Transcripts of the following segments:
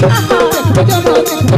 Come on, come on.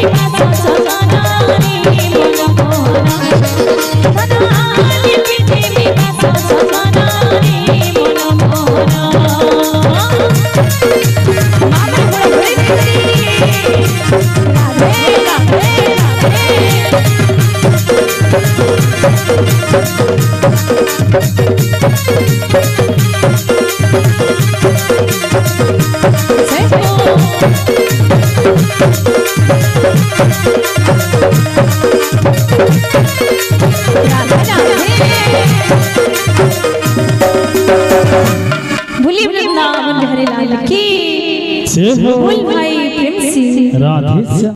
Happy Mother's Vrindavan की भाई राधे